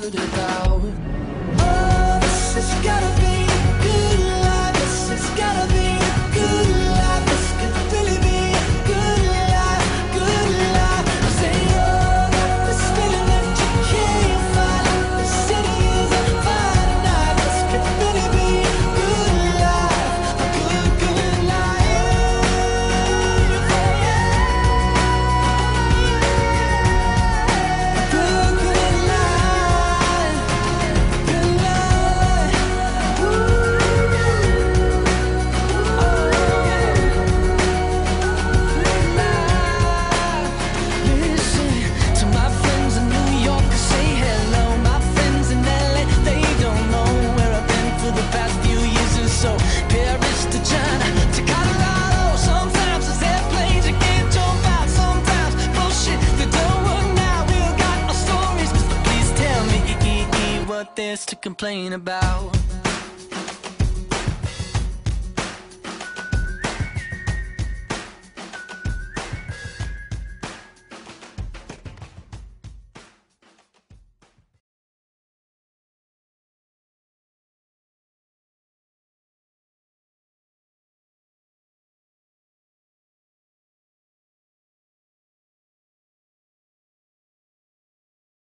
good about this to complain about